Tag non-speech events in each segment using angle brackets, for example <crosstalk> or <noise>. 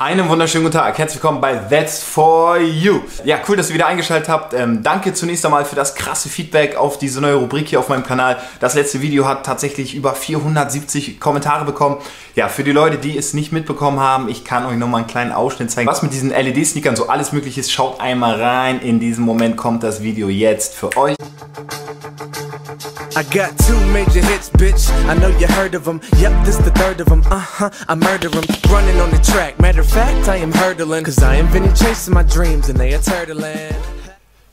Einen wunderschönen guten Tag, herzlich willkommen bei That's For You. Ja, cool, dass ihr wieder eingeschaltet habt. Ähm, danke zunächst einmal für das krasse Feedback auf diese neue Rubrik hier auf meinem Kanal. Das letzte Video hat tatsächlich über 470 Kommentare bekommen. Ja, für die Leute, die es nicht mitbekommen haben, ich kann euch nochmal einen kleinen Ausschnitt zeigen, was mit diesen LED-Sneakern so alles möglich ist. Schaut einmal rein, in diesem Moment kommt das Video jetzt für euch. I got two major hits, bitch. I know you heard of them. Yep, this the third of them. Uh huh, I murder them. Running on the track. Matter of fact, I am hurdling. Cause I am Vinny chasing my dreams and they are turtling.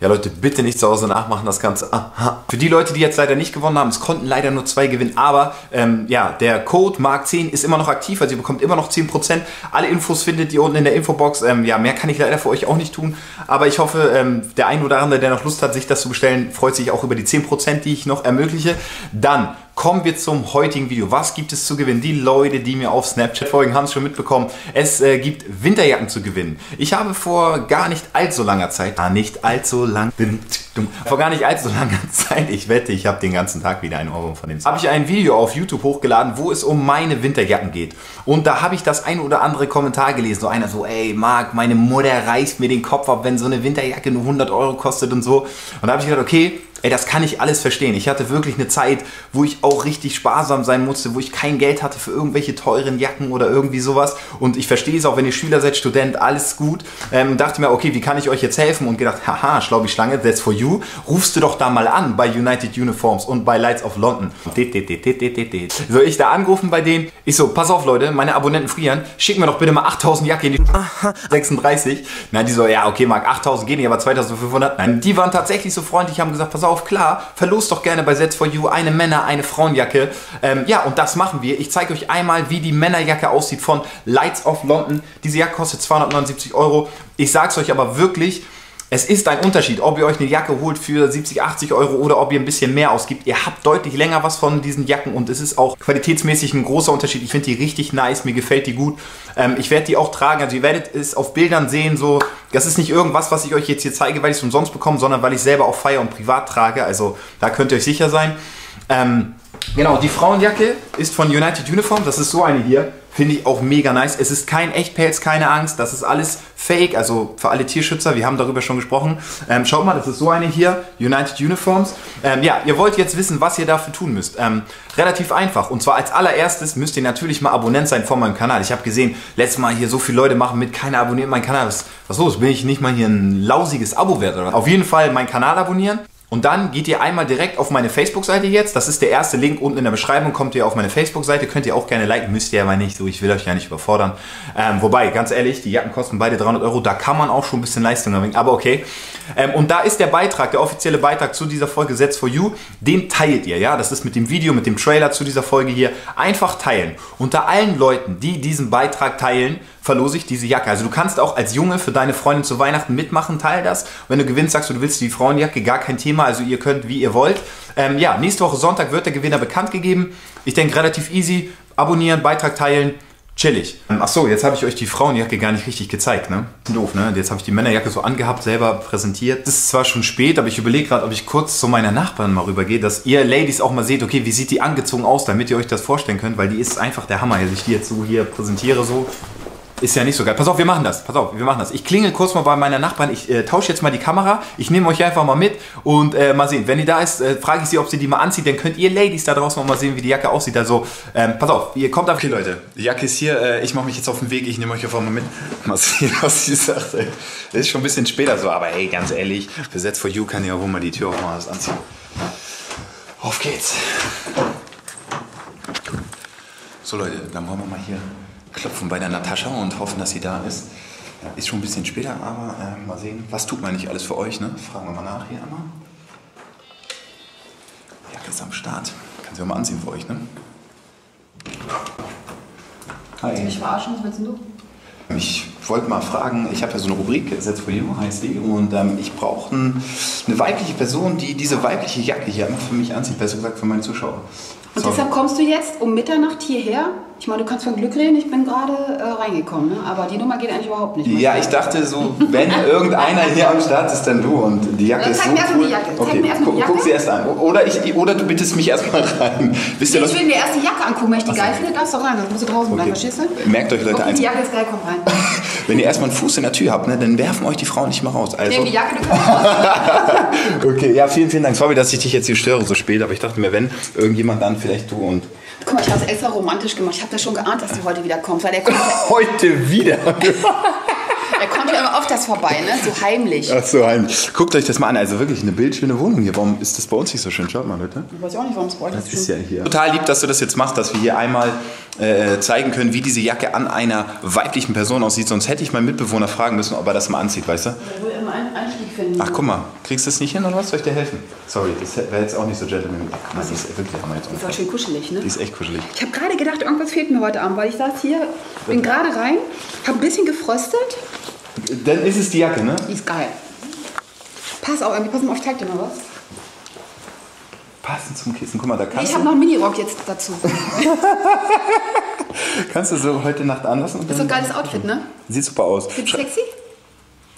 Ja, Leute, bitte nicht zu Hause nachmachen, das Ganze. Aha. Für die Leute, die jetzt leider nicht gewonnen haben, es konnten leider nur zwei gewinnen, aber ähm, ja, der Code MARK10 ist immer noch aktiv, also ihr bekommt immer noch 10%. Alle Infos findet ihr unten in der Infobox. Ähm, ja, mehr kann ich leider für euch auch nicht tun, aber ich hoffe, ähm, der ein oder andere, der noch Lust hat, sich das zu bestellen, freut sich auch über die 10%, die ich noch ermögliche. Dann Kommen wir zum heutigen Video. Was gibt es zu gewinnen? Die Leute, die mir auf Snapchat folgen, haben es schon mitbekommen. Es äh, gibt Winterjacken zu gewinnen. Ich habe vor gar nicht allzu langer Zeit, ah, nicht allzu lang, <laughs> vor gar nicht allzu langer Zeit, ich wette, ich habe den ganzen Tag wieder einen Euro von dem, habe ich ein Video auf YouTube hochgeladen, wo es um meine Winterjacken geht. Und da habe ich das ein oder andere Kommentar gelesen. So einer so, ey, Marc, meine Mutter reißt mir den Kopf ab, wenn so eine Winterjacke nur 100 Euro kostet und so. Und da habe ich gedacht, okay, Ey, das kann ich alles verstehen. Ich hatte wirklich eine Zeit, wo ich auch richtig sparsam sein musste, wo ich kein Geld hatte für irgendwelche teuren Jacken oder irgendwie sowas. Und ich verstehe es auch, wenn ihr Schüler seid, Student, alles gut. Ähm, dachte mir, okay, wie kann ich euch jetzt helfen? Und gedacht, haha, schlau wie Schlange, that's for you. Rufst du doch da mal an bei United Uniforms und bei Lights of London. So, ich da angerufen bei denen. Ich so, pass auf Leute, meine Abonnenten frieren. Schick mir doch bitte mal 8000 Jacke in die 36. Nein, die so, ja, okay, Marc, 8000 gehen nicht, aber 2500. Nein, die waren tatsächlich so freundlich, haben gesagt, pass auf, auf, klar, verlost doch gerne bei Sets for You eine Männer-, eine Frauenjacke. Ähm, ja, und das machen wir. Ich zeige euch einmal, wie die Männerjacke aussieht von Lights of London. Diese Jacke kostet 279 Euro. Ich sage es euch aber wirklich, es ist ein Unterschied, ob ihr euch eine Jacke holt für 70, 80 Euro oder ob ihr ein bisschen mehr ausgibt. Ihr habt deutlich länger was von diesen Jacken und es ist auch qualitätsmäßig ein großer Unterschied. Ich finde die richtig nice, mir gefällt die gut. Ähm, ich werde die auch tragen, also ihr werdet es auf Bildern sehen, so, das ist nicht irgendwas, was ich euch jetzt hier zeige, weil ich es umsonst bekomme, sondern weil ich selber auch feier und privat trage. Also da könnt ihr euch sicher sein. Ähm, genau, die Frauenjacke ist von United Uniform, das ist so eine hier. Finde ich auch mega nice. Es ist kein Echtpelz, keine Angst. Das ist alles Fake, also für alle Tierschützer. Wir haben darüber schon gesprochen. Ähm, schaut mal, das ist so eine hier, United Uniforms. Ähm, ja, ihr wollt jetzt wissen, was ihr dafür tun müsst. Ähm, relativ einfach. Und zwar als allererstes müsst ihr natürlich mal Abonnent sein von meinem Kanal. Ich habe gesehen, letztes Mal hier so viele Leute machen mit, keiner abonniert meinen Kanal. Was, was los? Bin ich nicht mal hier ein lausiges Abo wert oder? Auf jeden Fall meinen Kanal abonnieren. Und dann geht ihr einmal direkt auf meine Facebook-Seite jetzt. Das ist der erste Link unten in der Beschreibung. Kommt ihr auf meine Facebook-Seite. Könnt ihr auch gerne liken. Müsst ihr aber nicht. So, ich will euch ja nicht überfordern. Ähm, wobei, ganz ehrlich, die Jacken kosten beide 300 Euro. Da kann man auch schon ein bisschen Leistung erwähnen. Aber okay. Ähm, und da ist der Beitrag, der offizielle Beitrag zu dieser Folge Sets for You. Den teilt ihr. Ja, das ist mit dem Video, mit dem Trailer zu dieser Folge hier. Einfach teilen. Unter allen Leuten, die diesen Beitrag teilen, verlose ich diese Jacke. Also du kannst auch als Junge für deine Freundin zu Weihnachten mitmachen, teil das. Wenn du gewinnst, sagst du, du willst die Frauenjacke, gar kein Thema. Also ihr könnt, wie ihr wollt. Ähm, ja, nächste Woche Sonntag wird der Gewinner bekannt gegeben. Ich denke relativ easy. Abonnieren, Beitrag teilen. Chillig. Ähm, Achso, jetzt habe ich euch die Frauenjacke gar nicht richtig gezeigt, ne? Doof, ne? Jetzt habe ich die Männerjacke so angehabt, selber präsentiert. Es ist zwar schon spät, aber ich überlege gerade, ob ich kurz zu meiner Nachbarin mal rübergehe, dass ihr Ladies auch mal seht, okay, wie sieht die angezogen aus, damit ihr euch das vorstellen könnt, weil die ist einfach der Hammer. Also ich die jetzt so hier präsentiere, so ist ja nicht so geil. Pass auf, wir machen das. Pass auf, wir machen das. Ich klingel kurz mal bei meiner Nachbarn. Ich äh, tausche jetzt mal die Kamera. Ich nehme euch einfach mal mit und äh, mal sehen. Wenn die da ist, äh, frage ich sie, ob sie die mal anzieht. Dann könnt ihr Ladies da draußen mal sehen, wie die Jacke aussieht. Also, ähm, pass auf, ihr kommt ab. Okay, Leute, die Jacke ist hier. Äh, ich mache mich jetzt auf den Weg. Ich nehme euch einfach mal mit. Mal <laughs> sehen, was sie sagt. Ey. Ist schon ein bisschen später so, aber hey, ganz ehrlich, Set for You kann ja wohl mal die Tür aufmachen, das anziehen. Auf geht's. So, Leute, dann wollen wir mal hier klopfen bei der Natascha und hoffen, dass sie da ist. Ist schon ein bisschen später, aber äh, mal sehen. Was tut man nicht alles für euch, ne? Fragen wir mal nach hier einmal. Jacke ist am Start. Kann sie auch mal anziehen für euch, ne? Hi. Willst du mich verarschen? Was willst du? Ich wollte mal fragen, ich habe ja so eine Rubrik, Set for You heißt die, und ähm, ich brauche ein, eine weibliche Person, die diese weibliche Jacke hier immer für mich anzieht, besser gesagt für meine Zuschauer. Und so. deshalb kommst du jetzt um Mitternacht hierher Ich meine, du kannst von Glück reden, ich bin gerade äh, reingekommen, ne? aber die Nummer geht eigentlich überhaupt nicht. Ja, ich dachte so, wenn <laughs> irgendeiner hier am Start ist, dann du und die Jacke Dann ist so mir mal cool. die Jacke. Zeig Okay, mir mal die guck, Jacke. guck sie erst an. Oder, ich, oder du bittest mich erstmal rein. Wisst ihr was? Ich will mir erst die Jacke angucken, wenn ich die geil finde, darfst du rein, sonst musst du draußen bleiben, Okay. verstehst du? Merkt euch, Leute, okay, eins. die Jacke ist geil, komm rein. <laughs> Wenn ihr erstmal einen Fuß in der Tür habt, ne, dann werfen euch die Frauen nicht mehr raus. Also, Nimm die Jacke, du kannst <laughs> okay, ja, vielen, vielen Dank. Sorry, dass ich dich jetzt hier störe so spät, aber ich dachte mir, wenn irgendjemand dann vielleicht du und Guck mal, ich habe es extra romantisch gemacht. Ich habe das schon geahnt, dass du heute wieder kommst, weil der kommt, <laughs> heute wieder. <laughs> der kommt ja immer öfters vorbei, ne? so heimlich. Ach so, ein. Guckt euch das mal an. Also wirklich eine bildschöne Wohnung hier. Warum ist das bei uns nicht so schön? Schaut mal, Leute. Ich weiß auch nicht, warum es bei euch Das ist ja hier. Total lieb, dass du das jetzt machst, dass wir hier einmal äh, zeigen können, wie diese Jacke an einer weiblichen Person aussieht. Sonst hätte ich meinen Mitbewohner fragen müssen, ob er das mal anzieht, weißt du? Ich will immer einen Einstieg finden. Ach, guck mal, kriegst du das nicht hin oder was? Soll ich dir helfen? Sorry, das wäre jetzt auch nicht so gentleman. Ach, guck mal, die ist wirklich Hammer jetzt. Das war schön kuschelig, ne? Die ist echt kuschelig. Ich habe gerade gedacht, irgendwas fehlt mir heute Abend, weil ich saß hier, bin gerade rein, habe ein bisschen gefröstet. Dann ist es die Jacke, ne? Die ist geil. Pass auf, pass mal auf, ich zeig dir mal was. Passend zum Kissen. Guck mal, da Nee, kannst, ich habe du, noch einen Minirock jetzt dazu. <laughs> kannst du so heute Nacht anlassen. Und Das ist doch ein geiles Outfit, ne? Sieht super aus. Du Sch- sexy?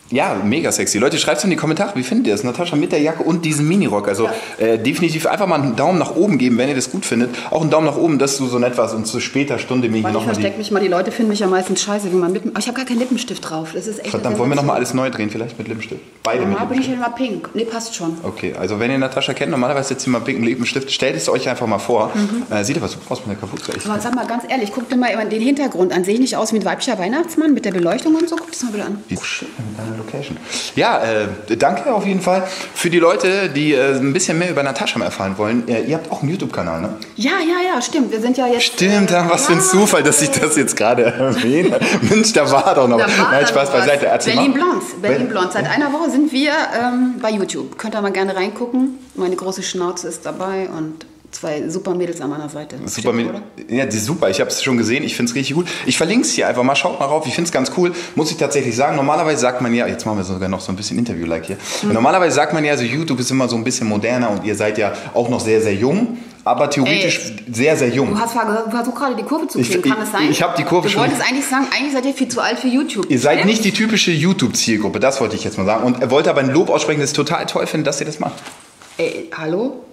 Ja, mega sexy. Leute, schreibt es in die Kommentare, wie findet ihr das? Natascha mit der Jacke und diesem Minirock. Also äh, definitiv einfach mal einen Daumen nach oben geben, wenn ihr das gut findet. Auch einen Daumen nach oben, dass du so nett warst und zu später Stunde mir hier Weil ich nochmal versteck die... mich mal, die Leute finden mich ja meistens scheiße, wie man Lippen. Aber ich habe gar keinen Lippenstift drauf. Das ist echt. Verdammt, eine wollen wir nochmal alles neu drehen, vielleicht mit Lippenstift? Beide mit Normal bin ich immer pink. Nee, passt schon. Okay, also wenn ihr Natascha kennt, normalerweise setzt sie mal pinken Lippenstift. Stellt es euch einfach mal vor. Äh, seht ihr was? Du brauchst mit der Kapuze. Aber sag mal ganz ehrlich, guck dir mal den Hintergrund an. Sehe ich nicht aus wie ein weiblicher Weihnachtsmann mit der Beleuchtung und so? Guck das mal bitte an. Wie schön mit Location. Ja, äh, danke auf jeden Fall für die Leute, die äh, ein bisschen mehr über Natascha erfahren wollen. Äh, ihr habt auch einen YouTube-Kanal, ne? Ja, ja, ja, stimmt. Wir sind ja jetzt. Stimmt, äh, was für ein ja. Zufall, dass ich das jetzt gerade erwähne. <laughs> Mensch, da war doch noch. Da war Nein, Spaß beiseite. Berlin. Blondes. Berlin Ber- Blondes. Seit einer Woche sind wir ähm, bei YouTube. Könnt ihr mal gerne reingucken. Meine große Schnauze ist dabei und zwei super Mädels an meiner Seite. Super, oder? ja, die super. Ich habe es schon gesehen. Ich finde es richtig gut. Ich verlinke es hier einfach mal. Schaut mal rauf. Ich finde es ganz cool. Muss ich tatsächlich sagen. Normalerweise sagt man ja, jetzt machen wir sogar noch so ein bisschen Interview-like hier. Mhm. Normalerweise sagt man ja, also YouTube ist immer so ein bisschen moderner und ihr seid ja auch noch sehr, sehr jung. Aber theoretisch sehr, sehr jung. Du hast ver- versucht gerade die Kurve zu Ich- kriegen, kann ich- das sein? ich hab die Kurve du schon- Du wolltest eigentlich sagen, eigentlich seid ihr viel zu alt für YouTube. Ihr seid nicht die typische YouTube-Zielgruppe, das wollte ich jetzt mal sagen. Und er wollte aber ein Lob aussprechen, das ich total toll finde, dass ihr das macht. Ey, hallo?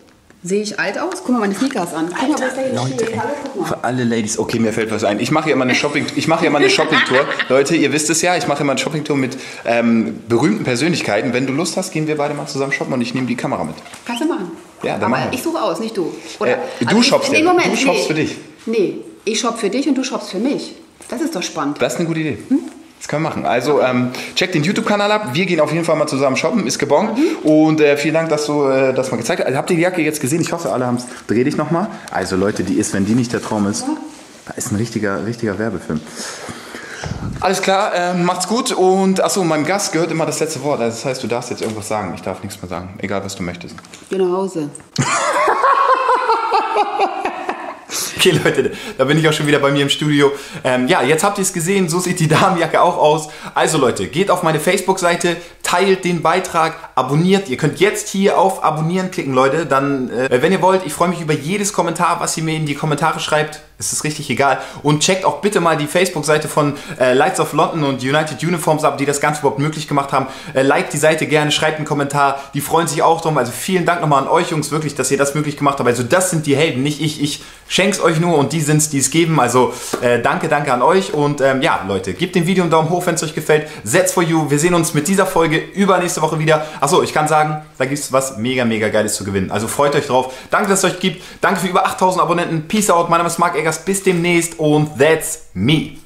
Sehe ich alt aus? Guck mal meine Sneakers an. Guck mal, was da hier steht. Hallo, guck mal. Für alle Ladies, okay, mir fällt was ein. Ich mache hier immer eine Shopping, ich mache hier immer eine <laughs> Shoppingtour. Leute, ihr wisst es ja, ich mache immer eine Shoppingtour mit ähm, berühmten Persönlichkeiten. Wenn du Lust hast, gehen wir beide mal zusammen shoppen und ich nehme die Kamera mit. Kannst du machen. Ja, dann Aber ich suche aus, nicht du. Oder? Äh, du ich- shoppst nee, ja. Moment, Du shoppst nee. für dich. Nee, ich shopp für dich und du shoppst für mich. Das ist doch spannend. Das ist eine gute Idee. Das können wir machen. Also ähm, checkt den YouTube-Kanal ab. Wir gehen auf jeden Fall mal zusammen shoppen. Ist gebongt. Und äh, vielen Dank, dass du äh, das mal gezeigt hast. Also, habt ihr die Jacke jetzt gesehen? Ich hoffe, alle haben es. Dreh dich nochmal. Also Leute, die ist, wenn die nicht der Traum ist, da ist ein richtiger, richtiger Werbefilm. Alles klar, äh, macht's gut und achso, meinem Gast gehört immer das letzte Wort. Also das heißt, du darfst jetzt irgendwas sagen. Ich darf nichts mehr sagen, egal was du möchtest. Geh nach Hause. <laughs> Okay, Leute, da bin ich auch schon wieder bei mir im Studio. Ähm, ja, jetzt habt ihr es gesehen, so sieht die Damenjacke auch aus. Also Leute, geht auf meine Facebook-Seite, teilt den Beitrag, abonniert. Ihr könnt jetzt hier auf Abonnieren klicken, Leute. Dann, äh, wenn ihr wollt, ich freue mich über jedes Kommentar, was ihr mir in die Kommentare schreibt. Es ist richtig egal. Und checkt auch bitte mal die Facebook-Seite von äh, Lights of London und United Uniforms ab, die das Ganze überhaupt möglich gemacht haben. Äh, liked die Seite gerne, schreibt einen Kommentar. Die freuen sich auch drum. Also vielen Dank nochmal an euch, Jungs, wirklich, dass ihr das möglich gemacht habt. Also das sind die Helden, nicht ich. Ich schenk's euch nur und die sind's, die es geben. Also äh, danke, danke an euch. Und ähm, ja, Leute, gebt dem Video einen Daumen hoch, wenn es euch gefällt. Setz for you. Wir sehen uns mit dieser Folge übernächste Woche wieder. Achso, ich kann sagen, da gibt's was mega, mega Geiles zu gewinnen. Also freut euch drauf. Danke, dass es euch gibt. Danke für über 8000 Abonnenten. Peace out. Mein Name ist Marc Eggers. Bis demnächst und that's me.